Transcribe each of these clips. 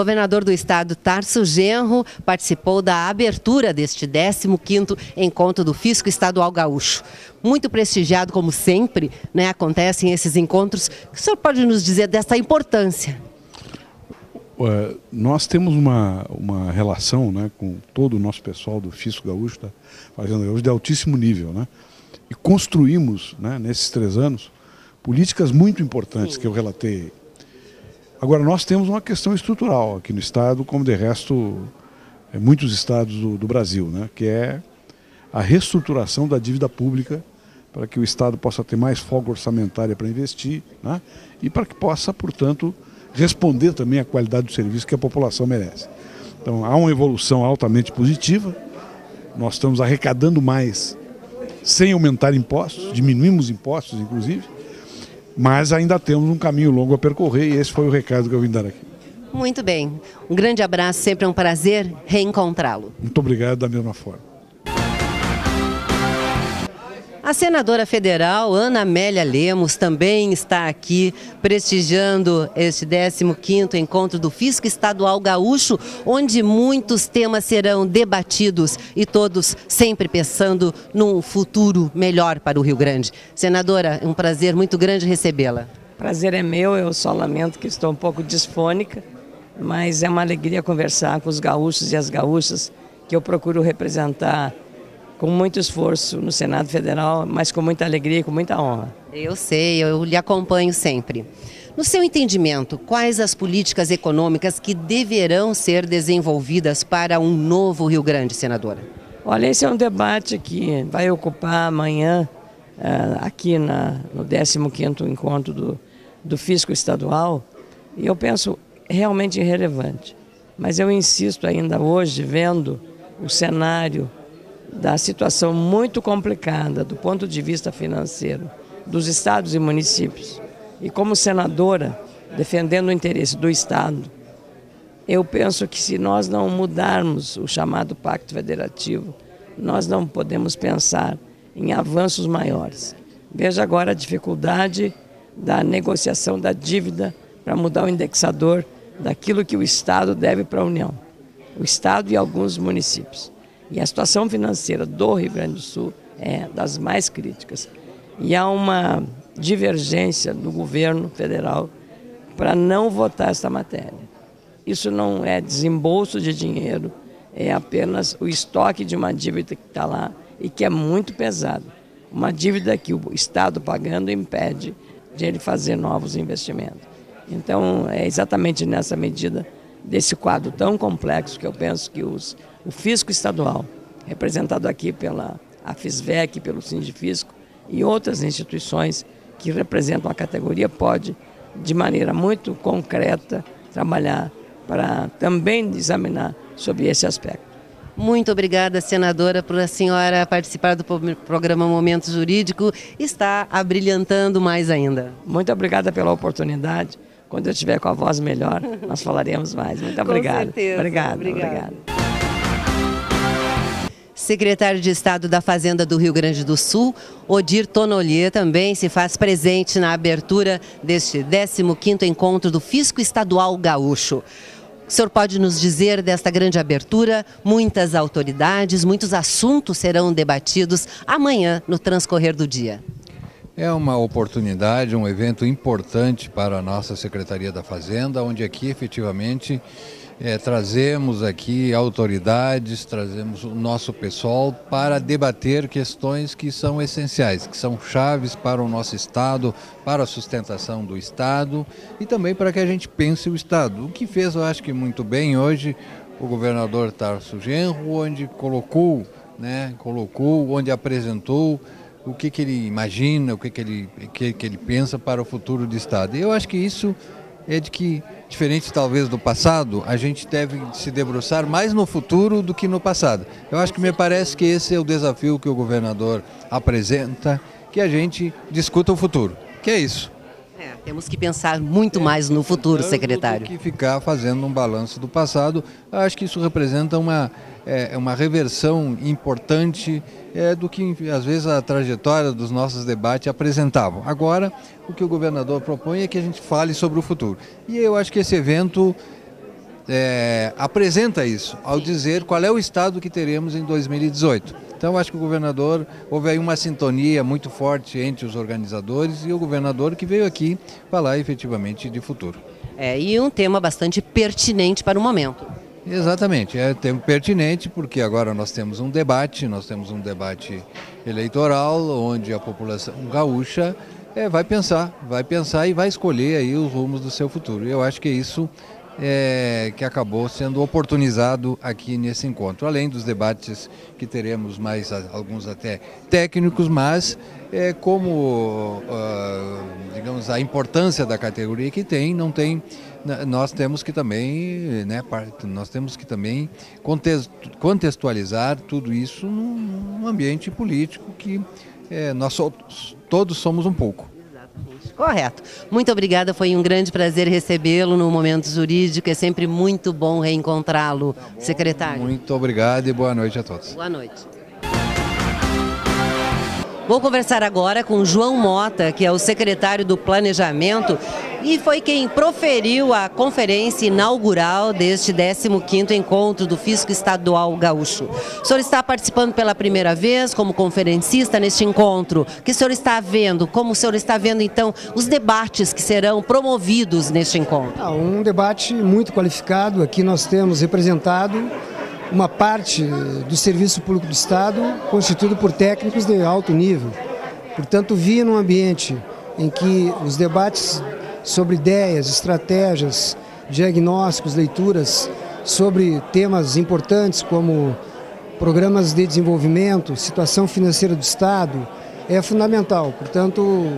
Governador do estado Tarso Genro participou da abertura deste 15º encontro do Fisco Estadual Gaúcho. Muito prestigiado como sempre, né, acontecem esses encontros. O que o senhor pode nos dizer dessa importância? Nós temos uma, uma relação né, com todo o nosso pessoal do Fisco Gaúcho, da Fazenda Gaúcho, de altíssimo nível. Né? E construímos, né, nesses três anos, políticas muito importantes que eu relatei Agora, nós temos uma questão estrutural aqui no Estado, como de resto é, muitos estados do, do Brasil, né? que é a reestruturação da dívida pública para que o Estado possa ter mais folga orçamentária para investir né? e para que possa, portanto, responder também à qualidade do serviço que a população merece. Então, há uma evolução altamente positiva, nós estamos arrecadando mais sem aumentar impostos, diminuímos impostos, inclusive, mas ainda temos um caminho longo a percorrer e esse foi o recado que eu vim dar aqui. Muito bem. Um grande abraço, sempre é um prazer reencontrá-lo. Muito obrigado da mesma forma. A senadora federal Ana Amélia Lemos também está aqui prestigiando este 15º encontro do Fisco Estadual Gaúcho, onde muitos temas serão debatidos e todos sempre pensando num futuro melhor para o Rio Grande. Senadora, é um prazer muito grande recebê-la. Prazer é meu, eu só lamento que estou um pouco disfônica, mas é uma alegria conversar com os gaúchos e as gaúchas que eu procuro representar com muito esforço no Senado Federal, mas com muita alegria e com muita honra. Eu sei, eu lhe acompanho sempre. No seu entendimento, quais as políticas econômicas que deverão ser desenvolvidas para um novo Rio Grande, senadora? Olha, esse é um debate que vai ocupar amanhã, eh, aqui na, no 15º encontro do, do Fisco Estadual, e eu penso realmente irrelevante. Mas eu insisto ainda hoje, vendo o cenário da situação muito complicada do ponto de vista financeiro dos estados e municípios. E como senadora, defendendo o interesse do Estado, eu penso que se nós não mudarmos o chamado Pacto Federativo, nós não podemos pensar em avanços maiores. Veja agora a dificuldade da negociação da dívida para mudar o indexador daquilo que o Estado deve para a União, o Estado e alguns municípios. E a situação financeira do Rio Grande do Sul é das mais críticas. E há uma divergência do governo federal para não votar essa matéria. Isso não é desembolso de dinheiro, é apenas o estoque de uma dívida que está lá e que é muito pesado. Uma dívida que o Estado pagando impede de ele fazer novos investimentos. Então, é exatamente nessa medida desse quadro tão complexo que eu penso que os, o fisco estadual, representado aqui pela AFISVEC, pelo Sindifisco e outras instituições que representam a categoria, pode, de maneira muito concreta, trabalhar para também examinar sobre esse aspecto. Muito obrigada, senadora, por a senhora participar do programa Momento Jurídico. Está abrilhantando mais ainda. Muito obrigada pela oportunidade. Quando eu estiver com a voz melhor, nós falaremos mais. Muito obrigada. Com certeza. Obrigado, obrigado. Secretário de Estado da Fazenda do Rio Grande do Sul, Odir Tonolier, também se faz presente na abertura deste 15º encontro do Fisco Estadual Gaúcho. O senhor pode nos dizer desta grande abertura? Muitas autoridades, muitos assuntos serão debatidos amanhã no transcorrer do dia. É uma oportunidade, um evento importante para a nossa Secretaria da Fazenda, onde aqui efetivamente é, trazemos aqui autoridades, trazemos o nosso pessoal para debater questões que são essenciais, que são chaves para o nosso Estado, para a sustentação do Estado e também para que a gente pense o Estado. O que fez, eu acho que muito bem hoje, o governador Tarso Genro, onde colocou, né, colocou, onde apresentou o que, que ele imagina, o que, que, ele, que, que ele pensa para o futuro do Estado. E eu acho que isso é de que, diferente talvez do passado, a gente deve se debruçar mais no futuro do que no passado. Eu acho que me parece que esse é o desafio que o governador apresenta, que a gente discuta o futuro, que é isso. É, temos que pensar muito mais no futuro, secretário. Do que ficar fazendo um balanço do passado. Eu acho que isso representa uma é, uma reversão importante é, do que às vezes a trajetória dos nossos debates apresentavam. Agora, o que o governador propõe é que a gente fale sobre o futuro. E eu acho que esse evento é, apresenta isso ao dizer qual é o estado que teremos em 2018. Então, acho que o governador, houve aí uma sintonia muito forte entre os organizadores e o governador que veio aqui falar efetivamente de futuro. É, e um tema bastante pertinente para o momento. Exatamente, é tempo pertinente porque agora nós temos um debate, nós temos um debate eleitoral onde a população gaúcha é, vai pensar, vai pensar e vai escolher aí os rumos do seu futuro. Eu acho que é isso é, que acabou sendo oportunizado aqui nesse encontro. Além dos debates que teremos mais alguns até técnicos, mas é, como uh, digamos a importância da categoria que tem, não tem nós temos que também, né, nós temos que também contextualizar tudo isso num ambiente político que é, nós todos somos um pouco. Correto. Muito obrigada, foi um grande prazer recebê-lo no Momento Jurídico. É sempre muito bom reencontrá-lo, tá secretário. Muito obrigado e boa noite a todos. Boa noite. Vou conversar agora com João Mota, que é o secretário do Planejamento e foi quem proferiu a conferência inaugural deste 15º encontro do Fisco Estadual Gaúcho. O senhor está participando pela primeira vez como conferencista neste encontro. O que o senhor está vendo? Como o senhor está vendo, então, os debates que serão promovidos neste encontro? Ah, um debate muito qualificado. Aqui nós temos representado uma parte do Serviço Público do Estado constituído por técnicos de alto nível. Portanto, vi num ambiente em que os debates sobre ideias, estratégias, diagnósticos, leituras sobre temas importantes como programas de desenvolvimento, situação financeira do Estado, é fundamental. Portanto,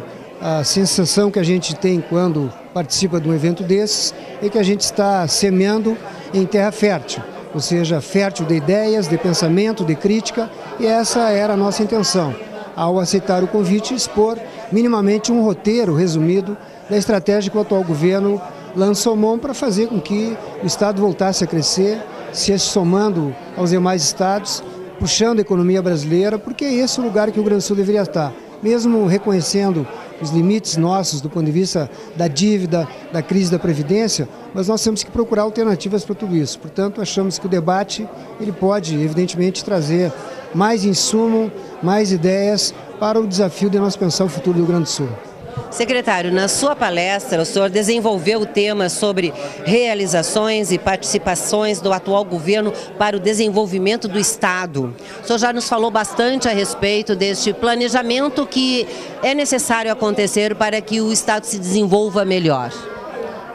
a sensação que a gente tem quando participa de um evento desses é que a gente está semeando em terra fértil ou seja, fértil de ideias, de pensamento, de crítica, e essa era a nossa intenção, ao aceitar o convite, expor minimamente um roteiro resumido da estratégia que o atual governo lançou mão para fazer com que o Estado voltasse a crescer, se somando aos demais estados, puxando a economia brasileira, porque é esse o lugar que o Grande Sul deveria estar. Mesmo reconhecendo os limites nossos do ponto de vista da dívida, da crise da Previdência, mas nós temos que procurar alternativas para tudo isso. Portanto, achamos que o debate ele pode, evidentemente, trazer mais insumo, mais ideias para o desafio de nós pensar o futuro do Rio Grande do Sul. Secretário, na sua palestra, o senhor desenvolveu o tema sobre realizações e participações do atual governo para o desenvolvimento do Estado. O senhor já nos falou bastante a respeito deste planejamento que é necessário acontecer para que o Estado se desenvolva melhor.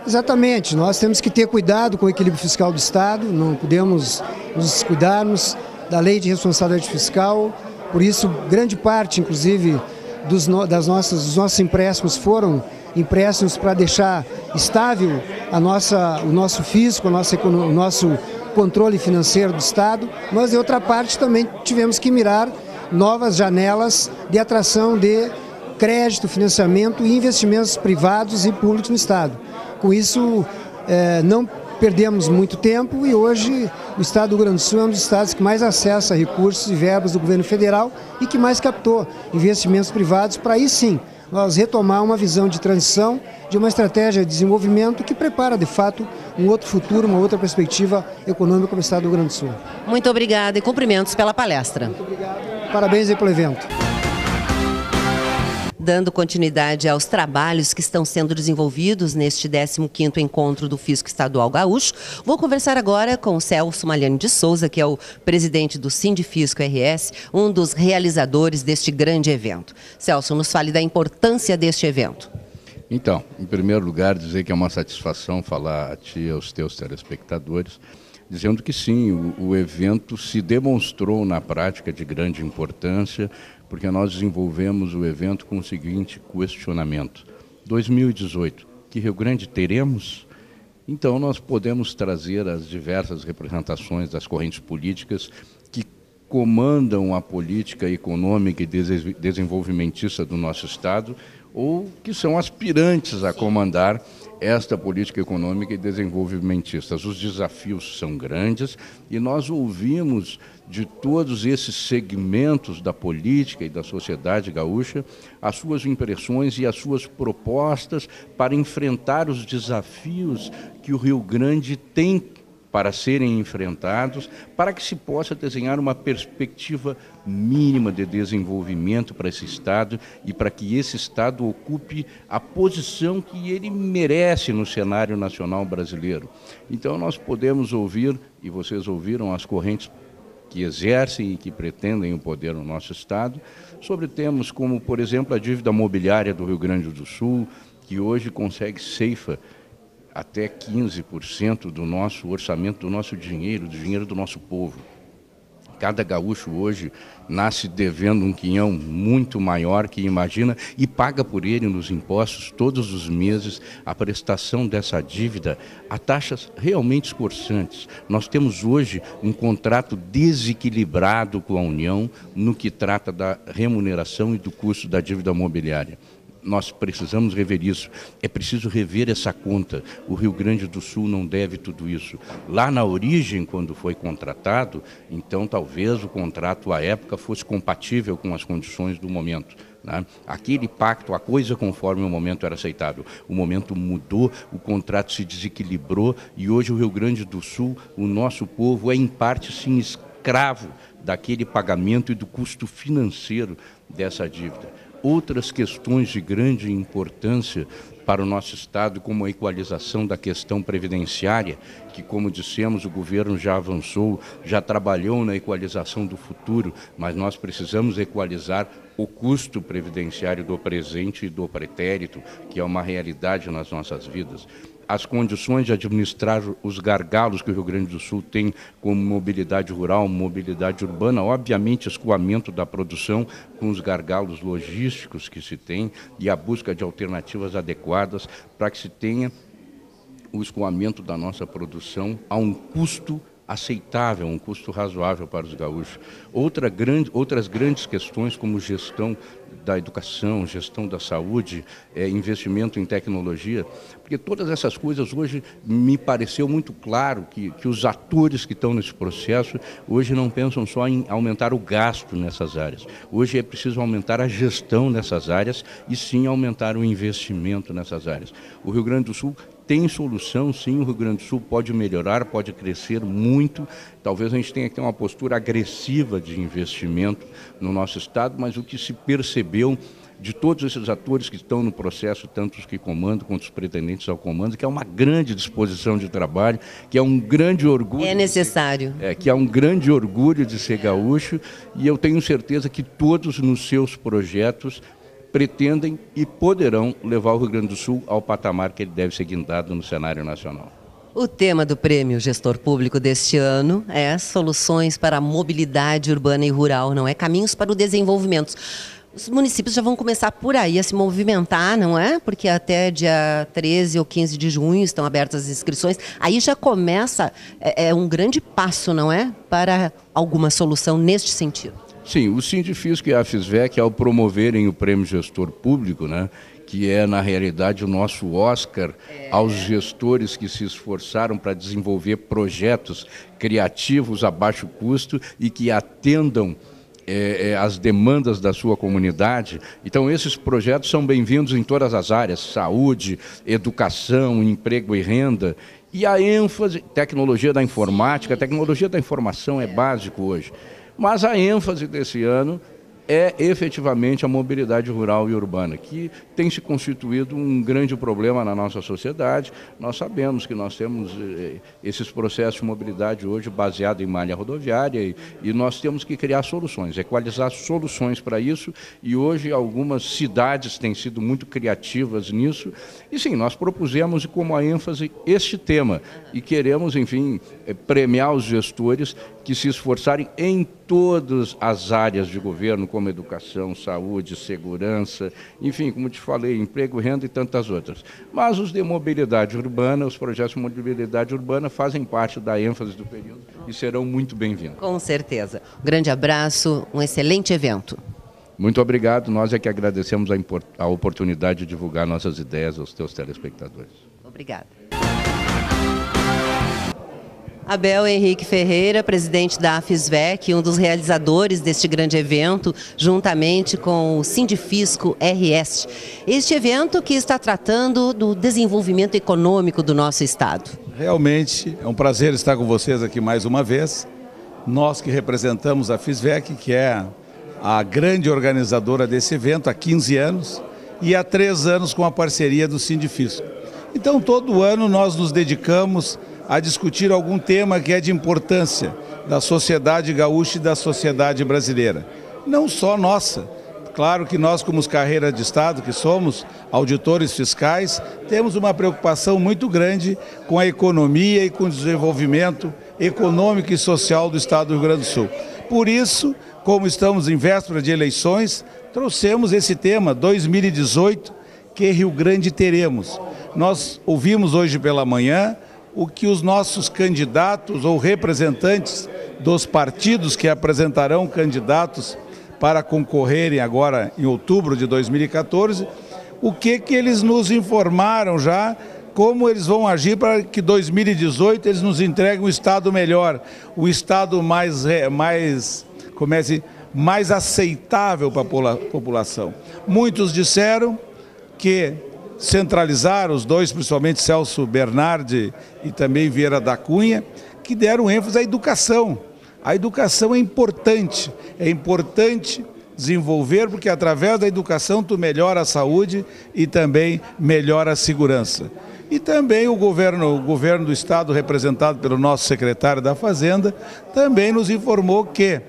Exatamente, nós temos que ter cuidado com o equilíbrio fiscal do Estado, não podemos nos descuidarmos da lei de responsabilidade fiscal, por isso, grande parte, inclusive, dos, das nossas, dos nossos empréstimos foram empréstimos para deixar estável a nossa, o nosso fisco, a nossa, o nosso controle financeiro do Estado, mas de outra parte também tivemos que mirar novas janelas de atração de crédito, financiamento e investimentos privados e públicos no Estado. Com isso, eh, não perdemos muito tempo e hoje o estado do Rio Grande do Sul é um dos estados que mais acessa recursos e verbas do governo federal e que mais captou investimentos privados para aí sim nós retomar uma visão de transição, de uma estratégia de desenvolvimento que prepara de fato um outro futuro, uma outra perspectiva econômica para o estado do Rio Grande do Sul. Muito obrigada e cumprimentos pela palestra. Muito obrigado. Parabéns aí pelo evento dando continuidade aos trabalhos que estão sendo desenvolvidos neste 15º encontro do Fisco Estadual Gaúcho. Vou conversar agora com o Celso Malhane de Souza, que é o presidente do Sindifisco RS, um dos realizadores deste grande evento. Celso, nos fale da importância deste evento. Então, em primeiro lugar, dizer que é uma satisfação falar a ti e aos teus telespectadores, dizendo que sim, o, o evento se demonstrou na prática de grande importância, porque nós desenvolvemos o evento com o seguinte questionamento: 2018, que Rio Grande teremos? Então, nós podemos trazer as diversas representações das correntes políticas que comandam a política econômica e desenvolvimentista do nosso Estado ou que são aspirantes a comandar esta política econômica e desenvolvimentista. Os desafios são grandes e nós ouvimos de todos esses segmentos da política e da sociedade gaúcha as suas impressões e as suas propostas para enfrentar os desafios que o Rio Grande tem para serem enfrentados, para que se possa desenhar uma perspectiva mínima de desenvolvimento para esse Estado e para que esse Estado ocupe a posição que ele merece no cenário nacional brasileiro. Então, nós podemos ouvir, e vocês ouviram, as correntes que exercem e que pretendem o poder no nosso Estado, sobre temas como, por exemplo, a dívida mobiliária do Rio Grande do Sul, que hoje consegue ceifa até 15% do nosso orçamento, do nosso dinheiro, do dinheiro do nosso povo. Cada gaúcho hoje nasce devendo um quinhão muito maior que imagina e paga por ele nos impostos todos os meses a prestação dessa dívida a taxas realmente escorçantes. Nós temos hoje um contrato desequilibrado com a União no que trata da remuneração e do custo da dívida mobiliária nós precisamos rever isso. É preciso rever essa conta. O Rio Grande do Sul não deve tudo isso. Lá na origem, quando foi contratado, então talvez o contrato à época fosse compatível com as condições do momento. Né? Aquele pacto, a coisa conforme o momento era aceitável. O momento mudou, o contrato se desequilibrou e hoje o Rio Grande do Sul, o nosso povo, é em parte sim escravo daquele pagamento e do custo financeiro dessa dívida outras questões de grande importância para o nosso Estado, como a equalização da questão previdenciária, que, como dissemos, o governo já avançou, já trabalhou na equalização do futuro, mas nós precisamos equalizar o custo previdenciário do presente e do pretérito, que é uma realidade nas nossas vidas as condições de administrar os gargalos que o Rio Grande do Sul tem como mobilidade rural, mobilidade urbana, obviamente escoamento da produção com os gargalos logísticos que se tem e a busca de alternativas adequadas para que se tenha o escoamento da nossa produção a um custo aceitável, um custo razoável para os gaúchos. Outra grande, outras grandes questões como gestão da educação, gestão da saúde, é, investimento em tecnologia, porque todas essas coisas hoje me pareceu muito claro que, que os atores que estão nesse processo hoje não pensam só em aumentar o gasto nessas áreas. Hoje é preciso aumentar a gestão nessas áreas e sim aumentar o investimento nessas áreas. O Rio Grande do Sul tem solução, sim, o Rio Grande do Sul pode melhorar, pode crescer muito. Talvez a gente tenha que ter uma postura agressiva de investimento no nosso Estado, mas o que se percebeu de todos esses atores que estão no processo, tanto os que comandam quanto os pretendentes ao comando, que é uma grande disposição de trabalho, que é um grande orgulho. É necessário. Ser, é, que é um grande orgulho de ser gaúcho, e eu tenho certeza que todos nos seus projetos pretendem e poderão levar o Rio Grande do Sul ao patamar que ele deve ser guindado no cenário nacional. O tema do Prêmio Gestor Público deste ano é Soluções para a Mobilidade Urbana e Rural, não é? Caminhos para o Desenvolvimento. Os municípios já vão começar por aí a se movimentar, não é? Porque até dia 13 ou 15 de junho estão abertas as inscrições. Aí já começa, é, é um grande passo, não é? Para alguma solução neste sentido. Sim, o Sindifisco e a FISVEC, ao promoverem o Prêmio Gestor Público, né, que é, na realidade, o nosso Oscar é. aos gestores que se esforçaram para desenvolver projetos criativos a baixo custo e que atendam é, é, as demandas da sua comunidade. Então, esses projetos são bem-vindos em todas as áreas: saúde, educação, emprego e renda. E a ênfase, tecnologia da informática, tecnologia da informação é básico hoje. Mas a ênfase desse ano é efetivamente a mobilidade rural e urbana, que tem se constituído um grande problema na nossa sociedade. Nós sabemos que nós temos eh, esses processos de mobilidade hoje baseados em malha rodoviária e, e nós temos que criar soluções, equalizar soluções para isso e hoje algumas cidades têm sido muito criativas nisso. E sim, nós propusemos como a ênfase este tema e queremos, enfim, eh, premiar os gestores que se esforçarem em todas as áreas de governo, como educação, saúde, segurança, enfim, como te falei, emprego, renda e tantas outras. Mas os de mobilidade urbana, os projetos de mobilidade urbana fazem parte da ênfase do período e serão muito bem-vindos. Com certeza. Um grande abraço, um excelente evento. Muito obrigado. Nós é que agradecemos a, a oportunidade de divulgar nossas ideias aos teus telespectadores. Obrigada. Abel Henrique Ferreira, presidente da AFISVEC, um dos realizadores deste grande evento, juntamente com o Sindifisco RS. Este evento que está tratando do desenvolvimento econômico do nosso estado. realmente é um prazer estar com vocês aqui mais uma vez. Nós que representamos a FISVEC, que é a grande organizadora desse evento há 15 anos e há três anos com a parceria do Sindifisco. Então, todo ano nós nos dedicamos a discutir algum tema que é de importância da sociedade gaúcha e da sociedade brasileira. Não só nossa, Claro que nós, como os carreiras de Estado que somos, auditores fiscais, temos uma preocupação muito grande com a economia e com o desenvolvimento econômico e social do Estado do Rio Grande do Sul. Por isso, como estamos em véspera de eleições, trouxemos esse tema 2018, que Rio Grande teremos. Nós ouvimos hoje pela manhã o que os nossos candidatos ou representantes dos partidos que apresentarão candidatos para concorrerem agora em outubro de 2014, o que, que eles nos informaram já, como eles vão agir para que 2018 eles nos entreguem um Estado melhor, um Estado mais, mais, como é assim, mais aceitável para a população. Muitos disseram que centralizaram, os dois, principalmente Celso Bernardi e também Vieira da Cunha, que deram ênfase à educação a educação é importante, é importante desenvolver porque através da educação tu melhora a saúde e também melhora a segurança. E também o governo, o governo do estado representado pelo nosso secretário da Fazenda também nos informou que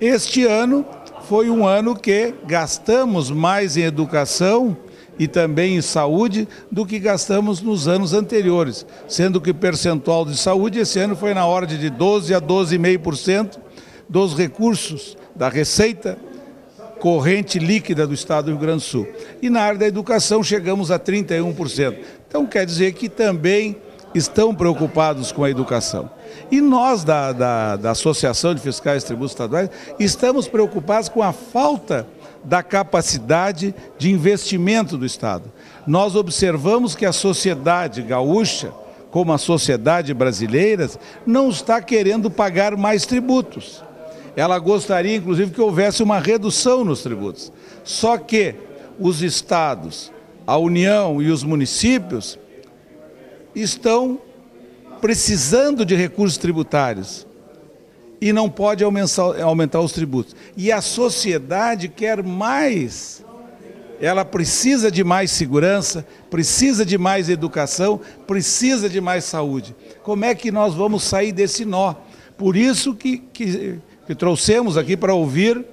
este ano foi um ano que gastamos mais em educação e também em saúde do que gastamos nos anos anteriores, sendo que o percentual de saúde esse ano foi na ordem de 12 a 12,5% dos recursos da receita corrente líquida do Estado do Rio Grande do Sul. E na área da educação chegamos a 31%. Então quer dizer que também estão preocupados com a educação. E nós, da, da, da Associação de Fiscais e Tributos Estaduais, estamos preocupados com a falta da capacidade de investimento do Estado. Nós observamos que a sociedade gaúcha, como a sociedade brasileira, não está querendo pagar mais tributos. Ela gostaria, inclusive, que houvesse uma redução nos tributos. Só que os estados, a União e os municípios estão precisando de recursos tributários e não pode aumentar, os tributos. E a sociedade quer mais. Ela precisa de mais segurança, precisa de mais educação, precisa de mais saúde. Como é que nós vamos sair desse nó? Por isso que, que, que trouxemos aqui para ouvir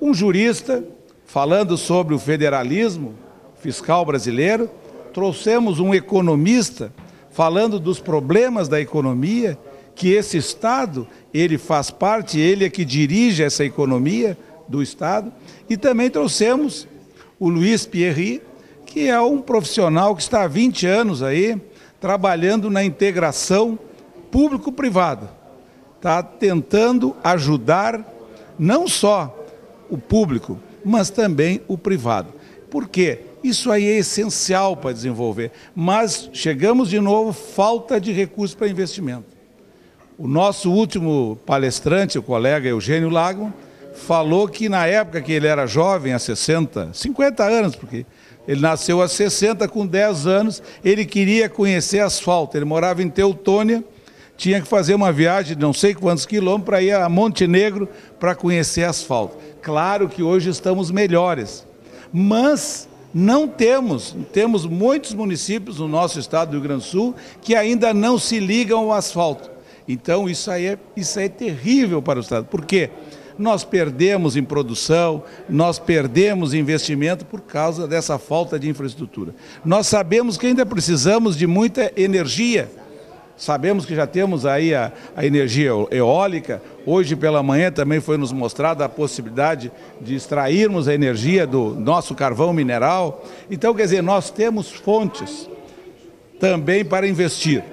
um jurista falando sobre o federalismo fiscal brasileiro, trouxemos um economista falando dos problemas da economia que esse Estado, ele faz parte, ele é que dirige essa economia do Estado, e também trouxemos o Luiz Pierri, que é um profissional que está há 20 anos aí trabalhando na integração público-privado. Está tentando ajudar não só o público, mas também o privado. Por quê? Isso aí é essencial para desenvolver. Mas chegamos de novo, falta de recursos para investimento. O nosso último palestrante, o colega Eugênio Lago, falou que na época que ele era jovem, há 60, 50 anos, porque ele nasceu há 60, com 10 anos, ele queria conhecer asfalto. Ele morava em Teutônia, tinha que fazer uma viagem de não sei quantos quilômetros para ir a Montenegro para conhecer asfalto. Claro que hoje estamos melhores, mas não temos, temos muitos municípios no nosso estado do Rio Grande do Sul que ainda não se ligam ao asfalto. Então isso aí é, isso aí é terrível para o Estado. Por quê? Nós perdemos em produção, nós perdemos em investimento por causa dessa falta de infraestrutura. Nós sabemos que ainda precisamos de muita energia. Sabemos que já temos aí a, a energia eólica. Hoje pela manhã também foi nos mostrada a possibilidade de extrairmos a energia do nosso carvão mineral. Então, quer dizer, nós temos fontes também para investir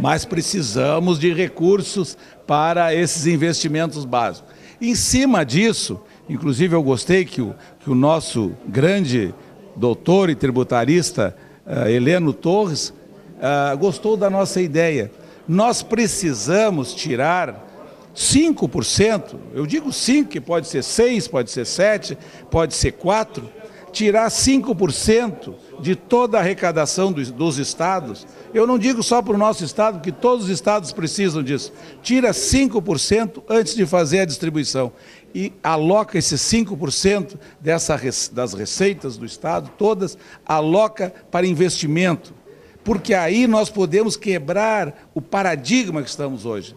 mas precisamos de recursos para esses investimentos básicos. Em cima disso, inclusive eu gostei que o, que o nosso grande doutor e tributarista uh, Heleno Torres uh, gostou da nossa ideia. Nós precisamos tirar 5%, eu digo 5, que pode ser 6, pode ser 7, pode ser 4, tirar 5% de toda a arrecadação dos, dos estados, eu não digo só para o nosso estado, porque todos os estados precisam disso. Tira 5% antes de fazer a distribuição e aloca esses 5% dessa, das receitas do estado, todas, aloca para investimento. Porque aí nós podemos quebrar o paradigma que estamos hoje.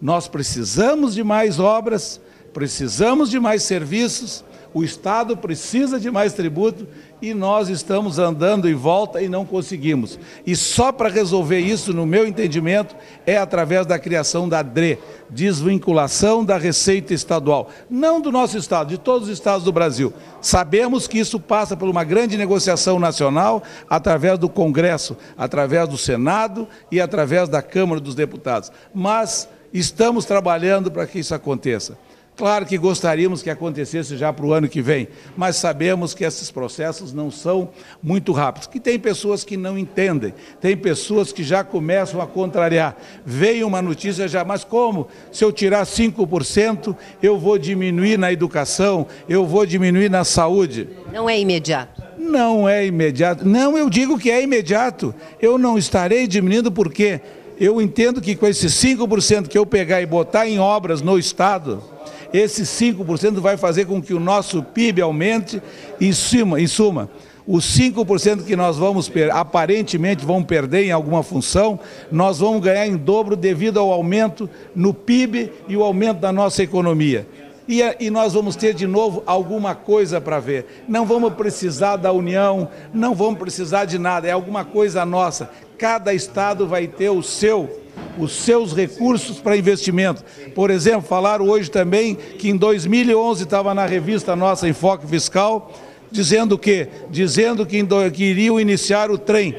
Nós precisamos de mais obras, precisamos de mais serviços, o Estado precisa de mais tributo e nós estamos andando em volta e não conseguimos. E só para resolver isso, no meu entendimento, é através da criação da DRE, desvinculação da receita estadual. Não do nosso Estado, de todos os estados do Brasil. Sabemos que isso passa por uma grande negociação nacional, através do Congresso, através do Senado e através da Câmara dos Deputados. Mas estamos trabalhando para que isso aconteça. Claro que gostaríamos que acontecesse já para o ano que vem, mas sabemos que esses processos não são muito rápidos. Que tem pessoas que não entendem, tem pessoas que já começam a contrariar. Veio uma notícia já, mas como? Se eu tirar 5%, eu vou diminuir na educação, eu vou diminuir na saúde. Não é imediato. Não é imediato. Não, eu digo que é imediato. Eu não estarei diminuindo porque eu entendo que com esses 5% que eu pegar e botar em obras no Estado, esse 5% vai fazer com que o nosso PIB aumente em suma, em suma os 5% que nós vamos aparentemente vamos perder em alguma função, nós vamos ganhar em dobro devido ao aumento no PIB e o aumento da nossa economia. E, e, nós vamos ter de novo alguma coisa para ver. Não vamos precisar da União, não vamos precisar de nada, é alguma coisa nossa. Cada estado vai ter o seu os seus recursos para investimento. Por exemplo, falaram hoje também que em 2011 estava na revista nossa Enfoque Fiscal, dizendo que dizendo que, que iriam iniciar o trem,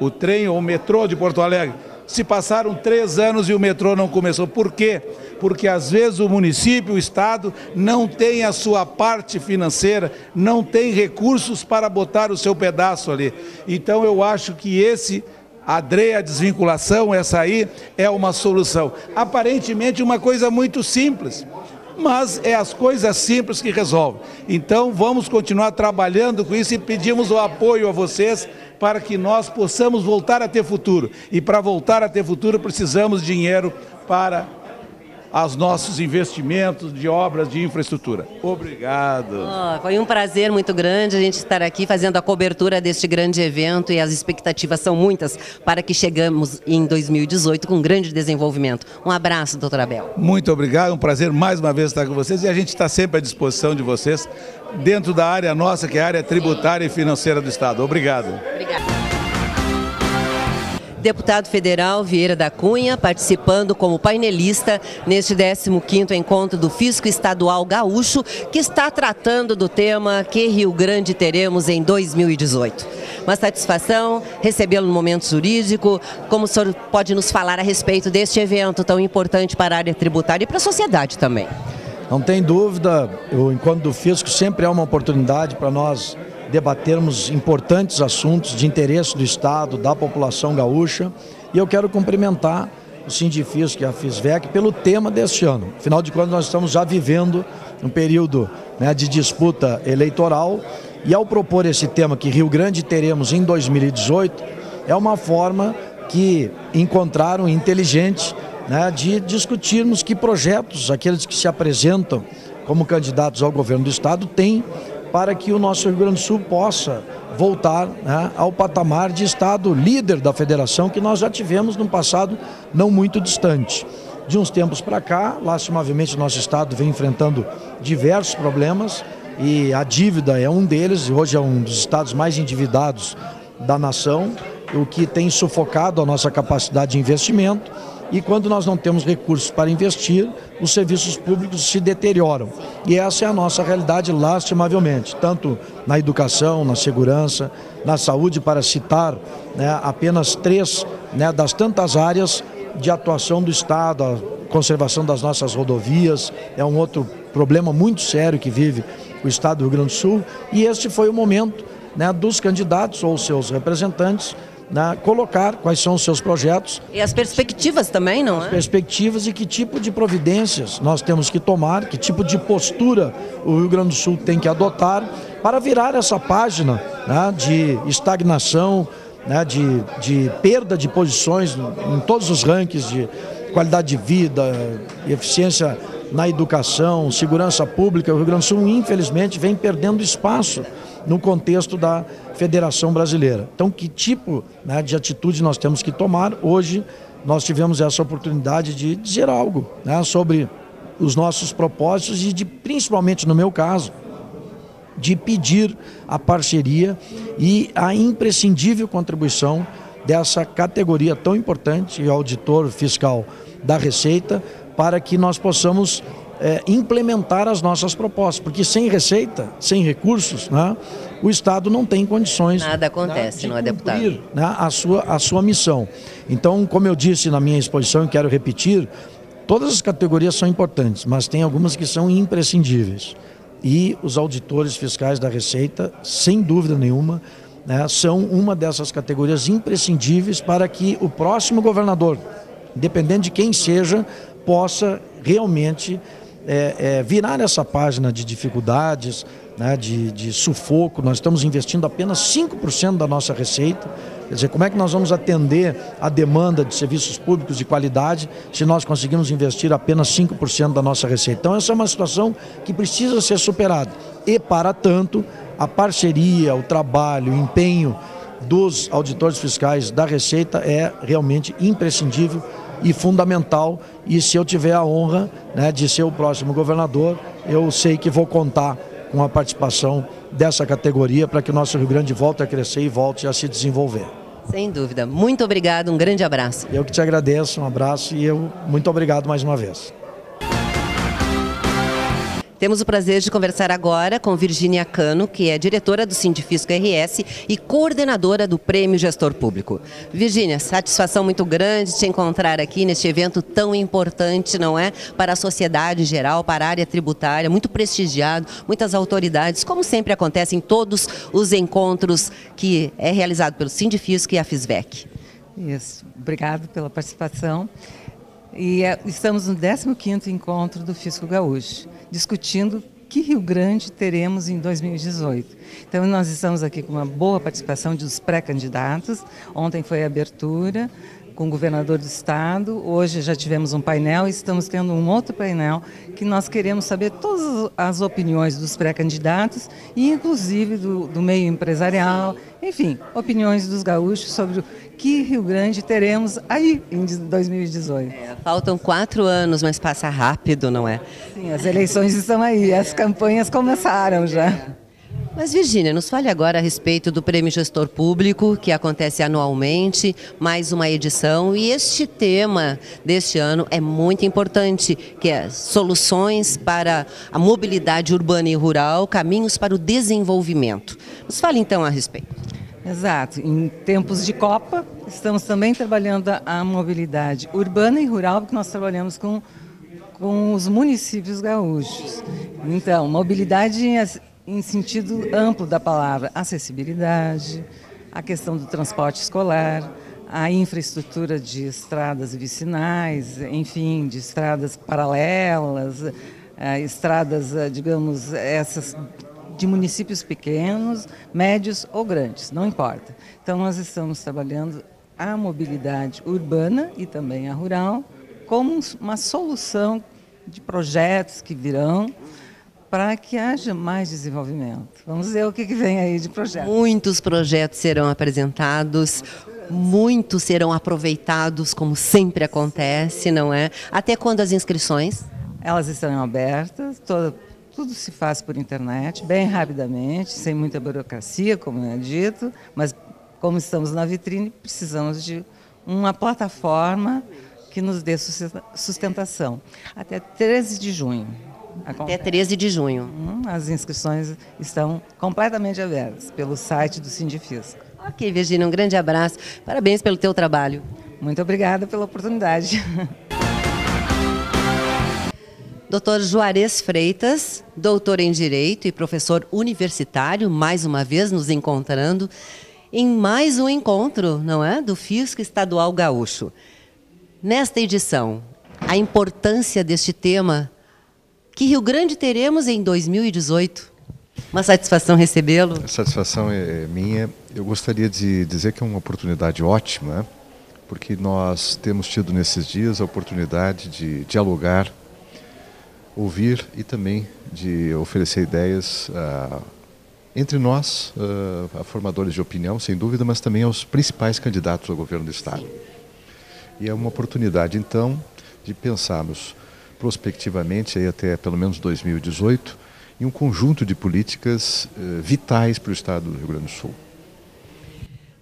o trem ou o metrô de Porto Alegre. Se passaram três anos e o metrô não começou. Por quê? Porque às vezes o município, o Estado, não tem a sua parte financeira, não tem recursos para botar o seu pedaço ali. Então eu acho que esse a DRE, a desvinculação, essa aí é uma solução. Aparentemente uma coisa muito simples, mas é as coisas simples que resolvem. Então vamos continuar trabalhando com isso e pedimos o apoio a vocês para que nós possamos voltar a ter futuro. E para voltar a ter futuro precisamos de dinheiro para aos nossos investimentos de obras de infraestrutura. Obrigado. Oh, foi um prazer muito grande a gente estar aqui fazendo a cobertura deste grande evento e as expectativas são muitas para que chegamos em 2018 com grande desenvolvimento. Um abraço, doutor Abel. Muito obrigado, um prazer mais uma vez estar com vocês e a gente está sempre à disposição de vocês dentro da área nossa, que é a área tributária e financeira do Estado. Obrigado. Obrigado. Deputado federal Vieira da Cunha participando como painelista neste 15º encontro do Fisco Estadual Gaúcho, que está tratando do tema que Rio Grande teremos em 2018. Uma satisfação recebê-lo no momento jurídico. Como o senhor pode nos falar a respeito deste evento tão importante para a área tributária e para a sociedade também? Não tem dúvida, o encontro do Fisco sempre é uma oportunidade para nós debatermos importantes assuntos de interesse do Estado, da população gaúcha. E eu quero cumprimentar o Sindifisco e a FISVEC pelo tema deste ano. Afinal de contas, nós estamos já vivendo um período né, de disputa eleitoral e ao propor esse tema que Rio Grande teremos em 2018, é uma forma que encontraram inteligente né, de discutirmos que projetos aqueles que se apresentam como candidatos ao governo do Estado têm para que o nosso Rio Grande do Sul possa voltar né, ao patamar de Estado líder da federação que nós já tivemos no passado não muito distante. De uns tempos para cá, lastimavelmente, nosso Estado vem enfrentando diversos problemas e a dívida é um deles, hoje é um dos estados mais endividados da nação, o que tem sufocado a nossa capacidade de investimento e quando nós não temos recursos para investir, os serviços públicos se deterioram. E essa é a nossa realidade, lastimavelmente, tanto na educação, na segurança, na saúde, para citar né, apenas três né, das tantas áreas de atuação do Estado, a conservação das nossas rodovias, é um outro problema muito sério que vive o Estado do Rio Grande do Sul. E este foi o momento né, dos candidatos ou seus representantes né, colocar quais são os seus projetos. E as perspectivas também, não as é? perspectivas e que tipo de providências nós temos que tomar, que tipo de postura o Rio Grande do Sul tem que adotar para virar essa página né, de estagnação, né, de, de perda de posições em todos os rankings de qualidade de vida, eficiência na educação, segurança pública. O Rio Grande do Sul, infelizmente, vem perdendo espaço no contexto da Federação Brasileira. Então, que tipo né, de atitude nós temos que tomar? Hoje, nós tivemos essa oportunidade de dizer algo né, sobre os nossos propósitos e, de, principalmente no meu caso, de pedir a parceria e a imprescindível contribuição dessa categoria tão importante, auditor fiscal da Receita, para que nós possamos é, implementar as nossas propostas, porque sem receita, sem recursos, né, o Estado não tem condições Nada acontece, né, de não é deputado? cumprir né, a, sua, a sua missão. Então, como eu disse na minha exposição e quero repetir, todas as categorias são importantes, mas tem algumas que são imprescindíveis. E os auditores fiscais da Receita, sem dúvida nenhuma, né, são uma dessas categorias imprescindíveis para que o próximo governador, independente de quem seja, possa realmente é, é, virar essa página de dificuldades, né, de, de sufoco. Nós estamos investindo apenas 5% da nossa receita. Quer dizer, como é que nós vamos atender a demanda de serviços públicos de qualidade se nós conseguimos investir apenas 5% da nossa receita? Então, essa é uma situação que precisa ser superada. E, para tanto, a parceria, o trabalho, o empenho dos auditores fiscais da Receita é realmente imprescindível e fundamental. E se eu tiver a honra né, de ser o próximo governador, eu sei que vou contar com a participação dessa categoria para que o nosso Rio Grande volte a crescer e volte a se desenvolver. Sem dúvida. Muito obrigado, um grande abraço. Eu que te agradeço, um abraço e eu muito obrigado mais uma vez. Temos o prazer de conversar agora com Virgínia Cano, que é diretora do Sindifisco RS e coordenadora do Prêmio Gestor Público. Virgínia, satisfação muito grande te encontrar aqui neste evento tão importante, não é? Para a sociedade em geral, para a área tributária, muito prestigiado, muitas autoridades, como sempre acontece em todos os encontros que é realizado pelo Sindifisco e a FISVEC. Isso, obrigado pela participação. E é, estamos no 15º encontro do Fisco Gaúcho, discutindo que Rio Grande teremos em 2018. Então nós estamos aqui com uma boa participação dos pré-candidatos. Ontem foi a abertura, com o governador do estado. Hoje já tivemos um painel e estamos tendo um outro painel que nós queremos saber todas as opiniões dos pré-candidatos e inclusive do, do, meio empresarial, enfim, opiniões dos gaúchos sobre que Rio Grande teremos aí em 2018. É, faltam quatro anos, mas passa rápido, não é? Sim, as eleições estão aí, as campanhas começaram já. Mas, Virgínia, nos fale agora a respeito do Prêmio Gestor Público, que acontece anualmente, mais uma edição. E este tema deste ano é muito importante, que é soluções para a mobilidade urbana e rural, caminhos para o desenvolvimento. Nos fale então a respeito. Exato. Em tempos de Copa, estamos também trabalhando a mobilidade urbana e rural, porque nós trabalhamos com, com os municípios gaúchos. Então, mobilidade em sentido amplo da palavra, acessibilidade, a questão do transporte escolar, a infraestrutura de estradas vicinais, enfim, de estradas paralelas, eh, estradas, eh, digamos, essas de municípios pequenos, médios ou grandes, não importa. Então nós estamos trabalhando a mobilidade urbana e também a rural como uma solução de projetos que virão para que haja mais desenvolvimento. Vamos ver o que, vem aí de projetos. Muitos projetos serão apresentados, muitos serão aproveitados, como sempre acontece, não é? Até quando as inscrições? Elas estão abertas, toda, tudo se faz por internet, bem rapidamente, sem muita burocracia, como é dito, mas como estamos na vitrine, precisamos de uma plataforma que nos dê sustentação. Até 13 de junho. Até 13 de junho. Hum, as inscrições estão completamente abertas pelo site do Sindifisco. Ok, Virginia, um grande abraço. Parabéns pelo teu trabalho. Muito obrigada pela oportunidade. Doutor Juarez Freitas, doutor em Direito e professor universitário, mais uma vez nos encontrando. em mais um encontro, não é? Do Fisco Estadual Gaúcho. Nesta edição, a importância deste tema que Rio Grande teremos em 2018. Uma satisfação recebê-lo. A satisfação é minha. Eu gostaria de dizer que é uma oportunidade ótima, porque nós temos tido nesses dias a oportunidade de dialogar, ouvir e também de oferecer ideias uh, entre nós, uh, a formadores de opinião, sem dúvida, mas também aos principais candidatos ao governo do Estado. E é uma oportunidade, então, de pensarmos prospectivamente, aí até pelo menos 2018, em um conjunto de políticas uh, vitais para o Estado do Rio Grande do Sul.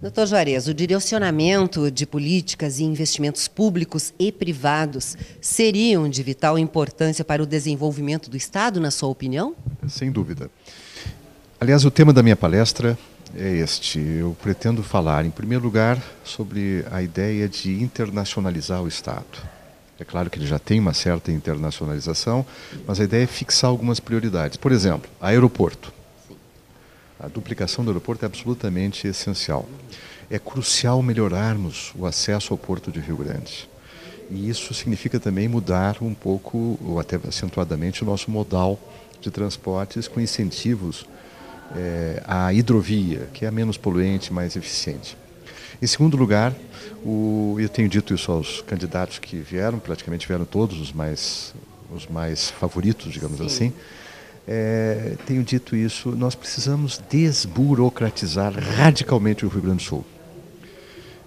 Doutor Juarez, o direcionamento de políticas e investimentos públicos e privados seriam de vital importância para o desenvolvimento do Estado, na sua opinião? Sem dúvida. Aliás, o tema da minha palestra é este. Eu pretendo falar, em primeiro lugar, sobre a ideia de internacionalizar o Estado. É claro que ele já tem uma certa internacionalização, mas a ideia é fixar algumas prioridades. Por exemplo, aeroporto. A duplicação do aeroporto é absolutamente essencial. É crucial melhorarmos o acesso ao porto de Rio Grande. E isso significa também mudar um pouco, ou até acentuadamente, o nosso modal de transportes com incentivos é, à hidrovia, que é menos poluente, mais eficiente. Em segundo lugar, o, eu tenho dito isso aos candidatos que vieram, praticamente vieram todos os mais, os mais favoritos, digamos Sim. assim. É, tenho dito isso, nós precisamos desburocratizar radicalmente o Rio Grande do Sul.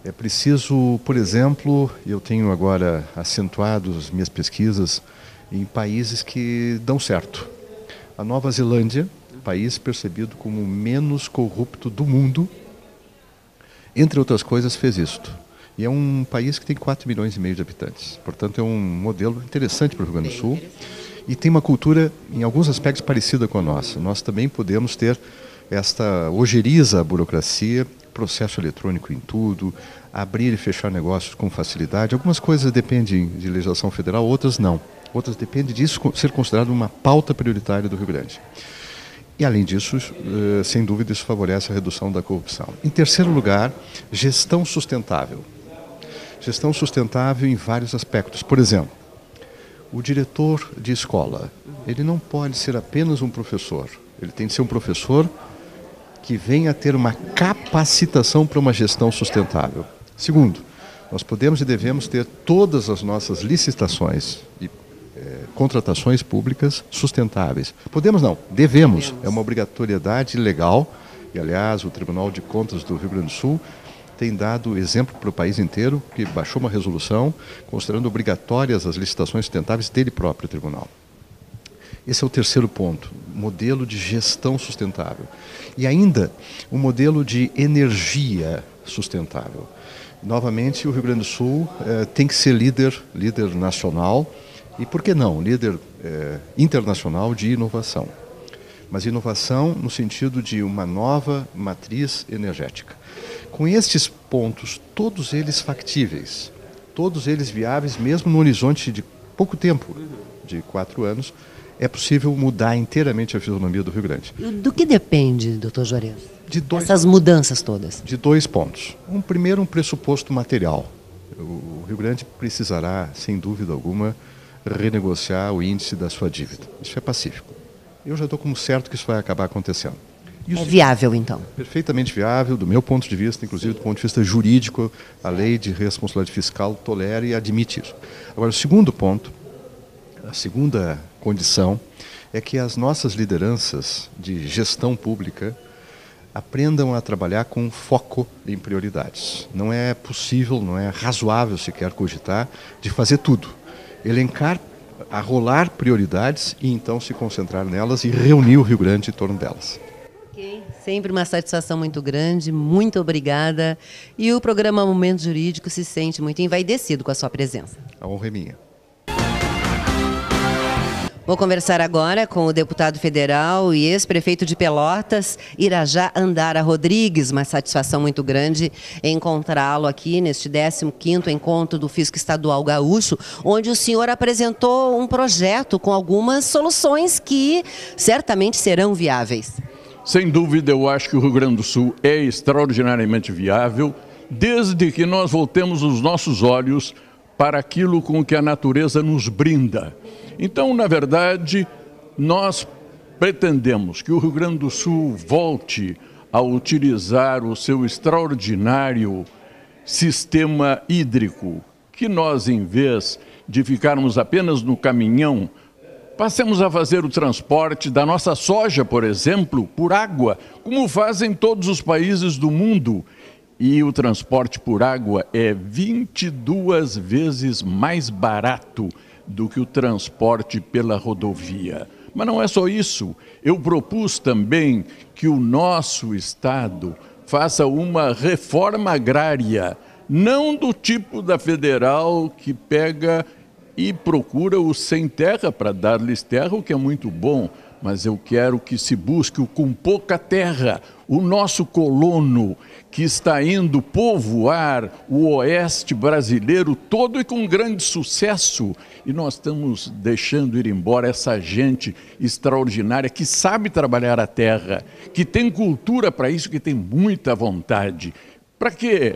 É preciso, por exemplo, eu tenho agora acentuado as minhas pesquisas em países que dão certo. A Nova Zelândia, país percebido como o menos corrupto do mundo, entre outras coisas, fez isto. E é um país que tem 4 milhões e meio de habitantes. Portanto, é um modelo interessante para o Rio Grande do Sul e tem uma cultura, em alguns aspectos, parecida com a nossa. Nós também podemos ter esta ojeriza à burocracia, processo eletrônico em tudo, abrir e fechar negócios com facilidade. Algumas coisas dependem de legislação federal, outras não. Outras dependem disso ser considerado uma pauta prioritária do Rio Grande. E, além disso, eh, sem dúvida, isso favorece a redução da corrupção. Em terceiro lugar, gestão sustentável. Gestão sustentável em vários aspectos. Por exemplo, o diretor de escola, ele não pode ser apenas um professor. Ele tem que ser um professor que venha a ter uma capacitação para uma gestão sustentável. Segundo, nós podemos e devemos ter todas as nossas licitações e é, contratações públicas sustentáveis. Podemos não, devemos. É uma obrigatoriedade legal. E, aliás, o Tribunal de Contas do Rio Grande do Sul tem dado exemplo para o país inteiro, que baixou uma resolução considerando obrigatórias as licitações sustentáveis dele próprio, tribunal. Esse é o terceiro ponto, modelo de gestão sustentável. E ainda o modelo de energia sustentável. Novamente, o Rio Grande do Sul eh, tem que ser líder, líder nacional e, por que não, líder eh, internacional de inovação. Mas inovação no sentido de uma nova matriz energética. Com estes pontos, todos eles factíveis, todos eles viáveis, mesmo no horizonte de pouco tempo, de quatro anos, é possível mudar inteiramente a fisionomia do Rio Grande. Do que depende, doutor Juarez? De dois, Essas mudanças todas? De dois pontos. Um primeiro, um pressuposto material. O Rio Grande precisará, sem dúvida alguma, renegociar o índice da sua dívida. Isso é pacífico. Eu já estou como certo que isso vai acabar acontecendo. Isso é viável, então? Perfeitamente viável, do meu ponto de vista, inclusive do ponto de vista jurídico, a lei de responsabilidade fiscal tolera e admite isso. Agora, o segundo ponto, a segunda condição, é que as nossas lideranças de gestão pública aprendam a trabalhar com foco em prioridades. Não é possível, não é razoável sequer cogitar de fazer tudo. Elencar, arrolar prioridades e então se concentrar nelas e reunir o Rio Grande em torno delas. Sempre uma satisfação muito grande, muito obrigada. E o programa Momento Jurídico se sente muito envaidecido com a sua presença. A honra é minha. Vou conversar agora com o deputado federal e ex-prefeito de Pelotas, Irajá Andara Rodrigues. Uma satisfação muito grande encontrá-lo aqui neste 15º encontro do Fisco Estadual Gaúcho, onde o senhor apresentou um projeto com algumas soluções que certamente serão viáveis. Sem dúvida, eu acho que o Rio Grande do Sul é extraordinariamente viável, desde que nós voltemos os nossos olhos para aquilo com que a natureza nos brinda. Então, na verdade, nós pretendemos que o Rio Grande do Sul volte a utilizar o seu extraordinário sistema hídrico, que nós, em vez de ficarmos apenas no caminhão, passemos a fazer o transporte da nossa soja, por exemplo, por água, como fazem todos os países do mundo. E o transporte por água é 22 vezes mais barato do que o transporte pela rodovia. Mas não é só isso. Eu propus também que o nosso Estado faça uma reforma agrária, não do tipo da federal que pega e procura os sem terra para dar-lhes terra, o que é muito bom, mas eu quero que se busque o com pouca terra, o nosso colono que está indo povoar o oeste brasileiro todo e com grande sucesso. E nós estamos deixando ir embora essa gente extraordinária que sabe trabalhar a terra, que tem cultura para isso, que tem muita vontade. Para quê?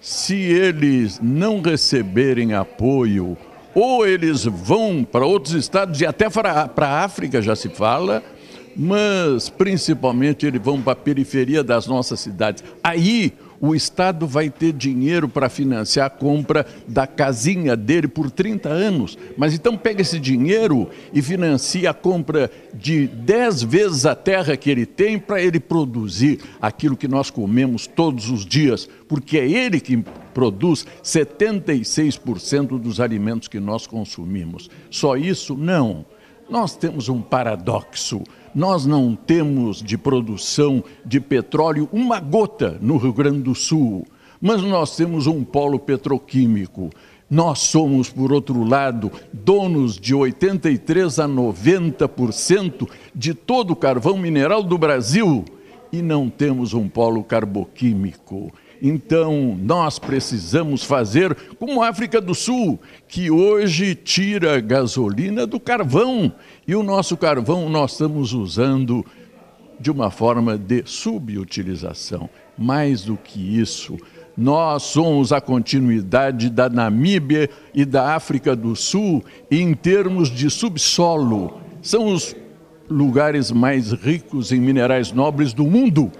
Se eles não receberem apoio, ou eles vão para outros estados e até para a África já se fala, mas principalmente eles vão para a periferia das nossas cidades. Aí o Estado vai ter dinheiro para financiar a compra da casinha dele por 30 anos. Mas então pega esse dinheiro e financia a compra de 10 vezes a terra que ele tem para ele produzir aquilo que nós comemos todos os dias, porque é ele que produz 76% dos alimentos que nós consumimos. Só isso? Não. Nós temos um paradoxo. Nós não temos de produção de petróleo uma gota no Rio Grande do Sul, mas nós temos um polo petroquímico. Nós somos, por outro lado, donos de 83 a 90% de todo o carvão mineral do Brasil e não temos um polo carboquímico. Então, nós precisamos fazer como a África do Sul, que hoje tira gasolina do carvão. E o nosso carvão nós estamos usando de uma forma de subutilização. Mais do que isso, nós somos a continuidade da Namíbia e da África do Sul em termos de subsolo. São os lugares mais ricos em minerais nobres do mundo.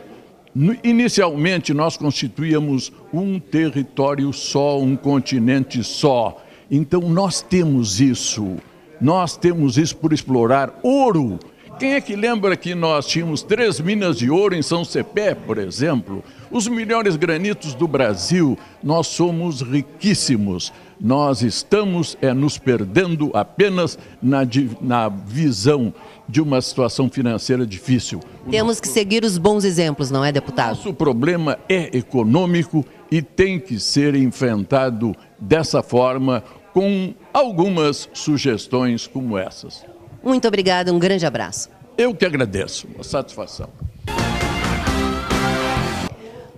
Inicialmente, nós constituíamos um território só, um continente só. Então, nós temos isso. Nós temos isso por explorar ouro. Quem é que lembra que nós tínhamos três minas de ouro em São Cepé, por exemplo? Os melhores granitos do Brasil. Nós somos riquíssimos. Nós estamos é, nos perdendo apenas na, na visão de uma situação financeira difícil. Temos que seguir os bons exemplos, não é, deputado? Nosso problema é econômico e tem que ser enfrentado dessa forma, com algumas sugestões como essas. Muito obrigada, um grande abraço. Eu que agradeço, uma satisfação.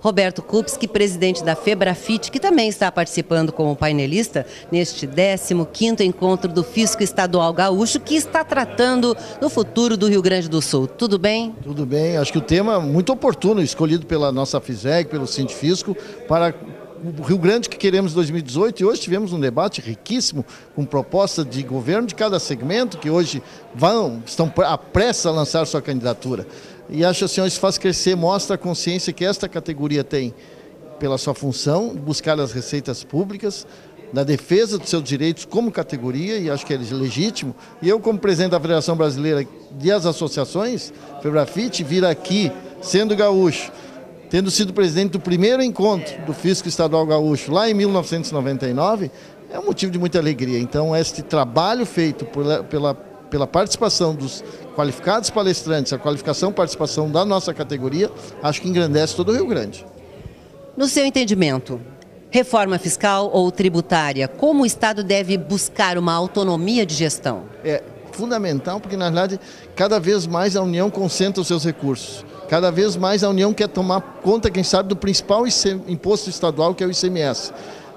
Roberto Kupski, presidente da Febrafit, que também está participando como painelista neste 15º encontro do Fisco Estadual Gaúcho, que está tratando do futuro do Rio Grande do Sul. Tudo bem? Tudo bem. Acho que o tema muito oportuno, escolhido pela nossa FISEG, pelo Fisco, para o Rio Grande que queremos em 2018 e hoje tivemos um debate riquíssimo com proposta de governo de cada segmento que hoje vão, estão prestes a lançar sua candidatura. E acho assim, isso faz crescer, mostra a consciência que esta categoria tem pela sua função, buscar as receitas públicas, da defesa dos seus direitos como categoria, e acho que é legítimo. E eu, como presidente da Federação Brasileira de as Associações, Febrafit, vir aqui, sendo gaúcho, tendo sido presidente do primeiro encontro do Fisco Estadual Gaúcho, lá em 1999, é um motivo de muita alegria. Então, este trabalho feito por, pela pela participação dos qualificados palestrantes, a qualificação e participação da nossa categoria, acho que engrandece todo o Rio Grande. No seu entendimento, reforma fiscal ou tributária, como o Estado deve buscar uma autonomia de gestão? É fundamental porque, na verdade, cada vez mais a União concentra os seus recursos. Cada vez mais a União quer tomar conta, quem sabe, do principal imposto estadual, que é o ICMS.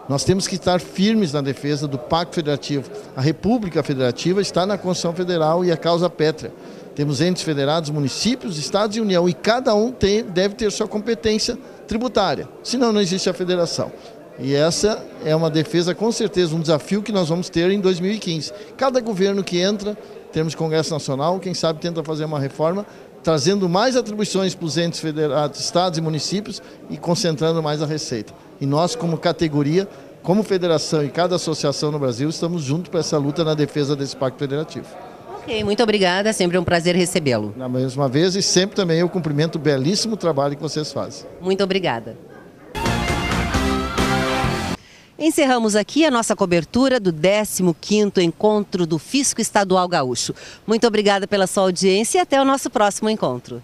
Nós temos que estar firmes na defesa do Pacto Federativo. A República Federativa está na Constituição Federal e a causa pétrea. Temos entes federados, municípios, estados e União, e cada um tem, deve ter sua competência tributária, senão não existe a federação. E essa é uma defesa, com certeza, um desafio que nós vamos ter em 2015. Cada governo que entra, temos Congresso Nacional, quem sabe tenta fazer uma reforma, trazendo mais atribuições para os entes federados, estados e municípios e concentrando mais a receita. E nós, como categoria, como federação e cada associação no Brasil, estamos juntos para essa luta na defesa desse pacto federativo. Ok, muito obrigada, sempre um prazer recebê-lo. Na mesma vez e sempre também eu cumprimento o belíssimo trabalho que vocês fazem. Muito obrigada. Encerramos aqui a nossa cobertura do 15º Encontro do Fisco Estadual Gaúcho. Muito obrigada pela sua audiência e até o nosso próximo encontro.